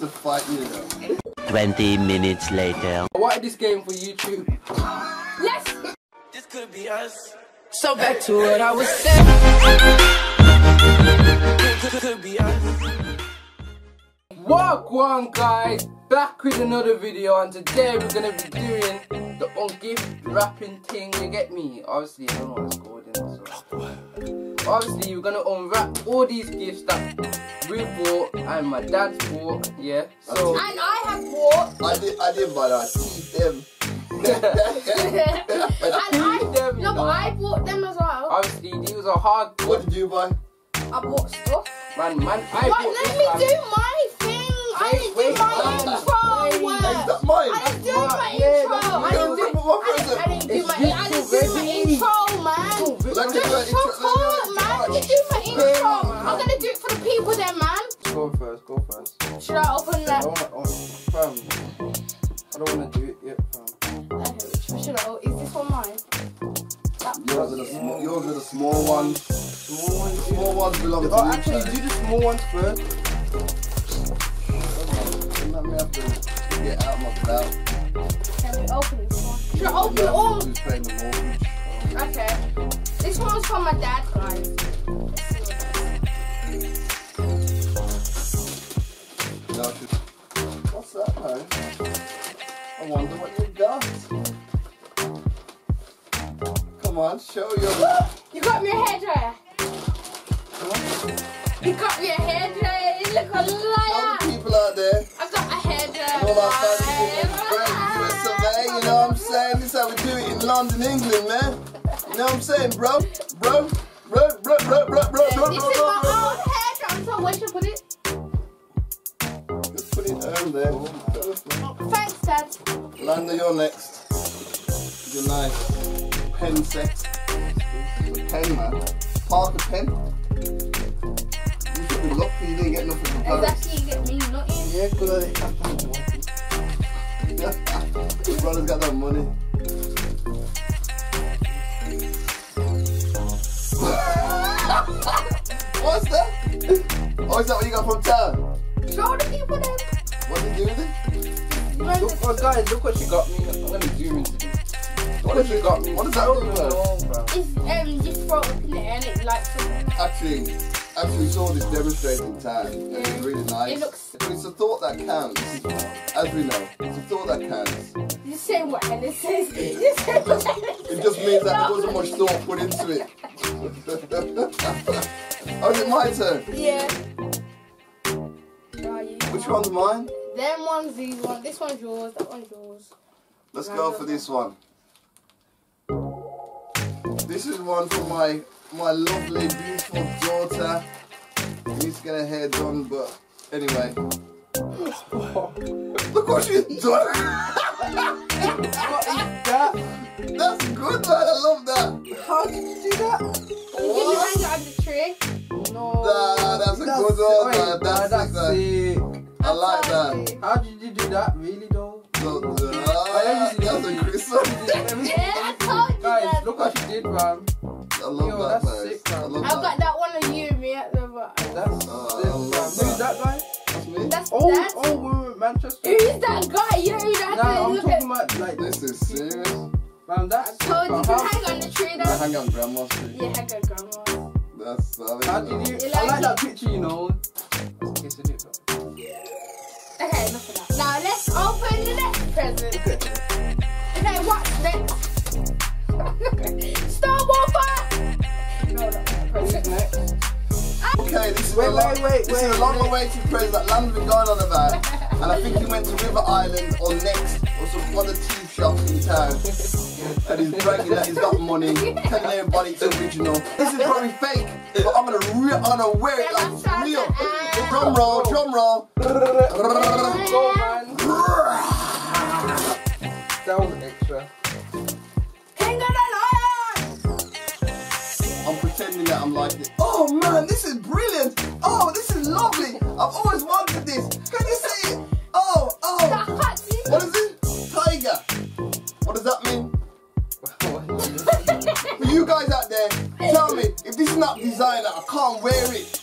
to fight you though. 20 minutes later. I wanted this game for YouTube. Let's This could be us. so back to what I was saying. Could, could be us. Walk one guys, back with another video and today we're gonna be doing the ungift wrapping thing, you get me? Obviously I don't know what's called in so. Obviously we're gonna unwrap all these gifts that we bought and my dad's bought, yeah. So And I have bought. I did, I did, but I teeth them. and I, them, no, but know. I bought them as well. obviously these are hard What did you buy? I bought stuff. man man I But bought let me man. do my thing. I didn't wait, do my wait, intro. wait. Is that mine? Are the small, yours are the small ones. Small ones, yeah. Oh, small ones belong to Oh, you. actually, do the small ones first. Let me have to get out my belt. Can we open this one? Should I open it all? Who's paying the mortgage? Okay. This one's from my dad, You got me a hairdryer. You look a All the people out there, I've got a hairdryer. all our friends, USA, you know what I'm saying? This is how we do it in London, England, man. You know what I'm saying, bro? Bro? Bro, bro, bro, bro, bro, bro, bro, is bro, my bro. hairdryer, so where should I put it? Just put it down there. Thanks, Dad. Landa, you're next. Your nice pen set. Pen, man. Parker pen. You should be lucky you didn't get nothing from Paris. Exactly, you get me nothing. Yeah, because I Your brother's got that money. What's that? Oh, is that what you got from town? Show the people them. What did you do with it? You want Look, this? oh, guys, look what she got me. I'm gonna zoom into this. Look what she got me. What does that I don't do, even man? know. It's um, just throw it up in the air and it lights up. Actually, actually saw this demonstrating time. and It's Yeah. really nice. It looks- It's a thought that counts. As we know, it's a thought that counts. You say what Ellis says. You say what It just means that there wasn't much thought put into it. oh, is it my turn? Yeah. Which one's mine? Them ones, these ones. This one's yours. That one's yours. Let's go for this one. This is one for my my lovely, beautiful. She needs get her hair done, but anyway. Look what she's done. What is that? That's good, man. I love that. How did you do that? Did you hang it on the tree? No. Nah, that's a good one, wait, man. nah, That's that's sick, sick. I like that. How did you do that? Really though? So, uh, that's a Christmas. Yeah, I told you Guys, that. look what she did, man. I love Yo, that, that's man. sick, I man. love I've that. that That's oh, me. That's Oh, that. oh, we're in Manchester. Who is that guy? You don't even have Nah, to I'm look talking about like, This is serious. man, that's So, Told you man. to How, hang on the tree I hang on grandma's tree. Yeah, hang on, grandma. That's solid. how did you? You I like like it? that picture, you know. Let's kiss it. Okay, enough of that. Now let's open the next present. Wait, a wait, wait, this is a long wait. awaited present that Land's been going on about. And I think he went to River Island or Next or some other teeth shops in town. And he's bragging that he's got money, telling everybody it's original. This is probably fake, but I'm gonna re- I'm gonna wear it like it's real. Drum roll, drum roll. Go, man. That was Oh man, this is brilliant. Oh, this is lovely. I've always wanted this. Can you see it? Oh, oh. What is it? Tiger. What does that mean? For you guys out there, tell me if this is not designer, I can't wear it.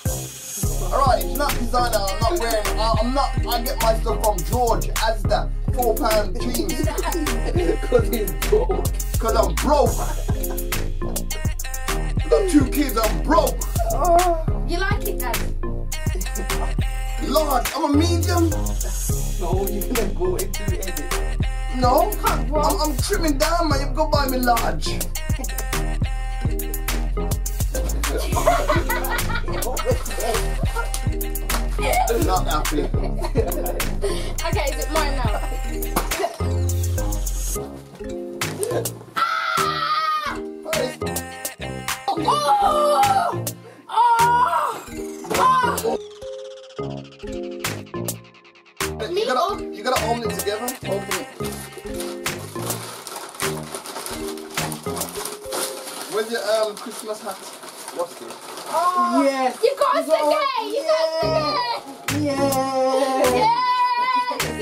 Alright, it's not designer, I'm not wearing I, I'm not I get my stuff from George Asda, four pound jeans. Because he's broke. Cause I'm broke. I got two kids, I'm broke. You like it, Dad? Large, I'm a medium. No, you're gonna go into the edit. No, Can't. I'm, I'm trimming down, man. You go buy me large. Not happy. Okay, is it mine now? Where's your um, Christmas hat? What's this? Oh! Yes. You got us again! You got us again!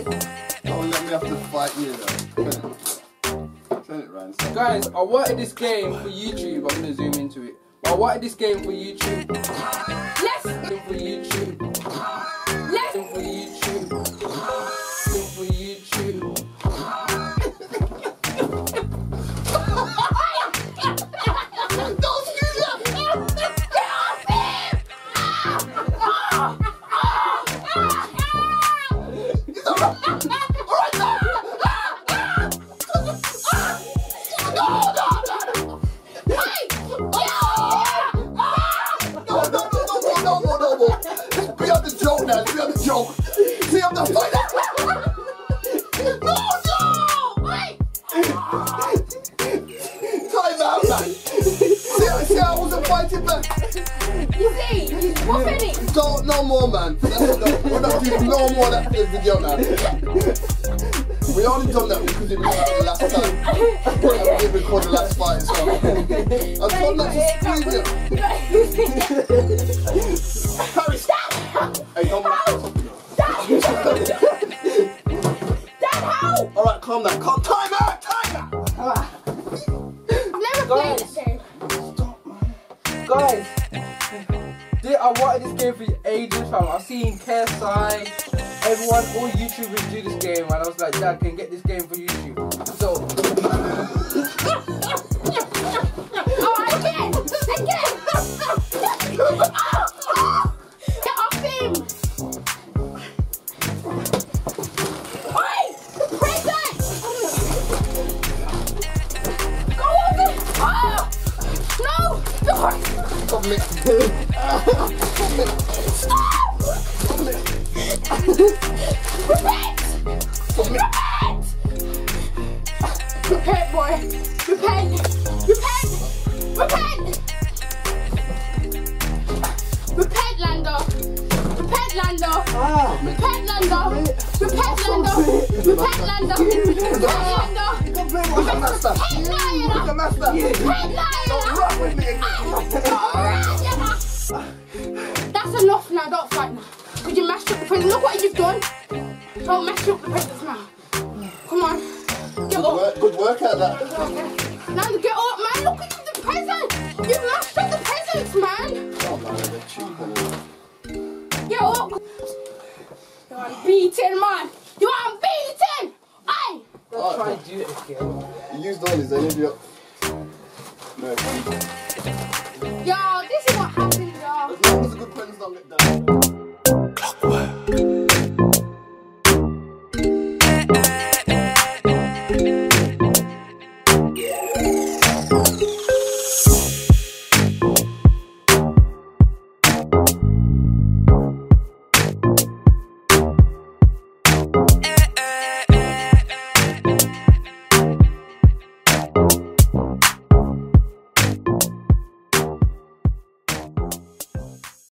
Yes! Don't let me have to fight you though. Turn it, Turn it round. so- Guys, I wanted this game for YouTube. I'm gonna zoom into it. I wanted this game for YouTube. Let's Game for YouTube. no, no, no, no, no, no, no. Be on the joke now. Be on the joke. See, I'm the fighter. No more, man. We're not doing no more that video now. We only done that because it was the last time. We didn't record the last fight as well. I told not to squeeze you. Harry, Hey, don't Dad, how? Alright, calm down. Calm. Time out, time out. Never played this game. Guys, I wanted this game for ages, fam. I've seen KSI, everyone, all YouTubers do this game, and I was like, Dad, can get this game for YouTube? Repent! Repent! Repent, boy! Repent! Repent! Repent! Repent, Lando! Repent, Lando! Repent, Lando! Repent, Lando! Repent, Lando! Repent, Lando! Don't play with the master. Repent, the liar! master. Repent, Don't not messing up the papers now. Come on. Get good up. Work, good work at that. Now get up, man. Look at the presents! You've laughed at the presents, man. Oh, man. Get up. You aren't beaten, man. You aren't beaten. Hey. That's right. Do it again. You used all his energy up. No. Yo, this is what happens, y'all. As long as the good friends don't get done.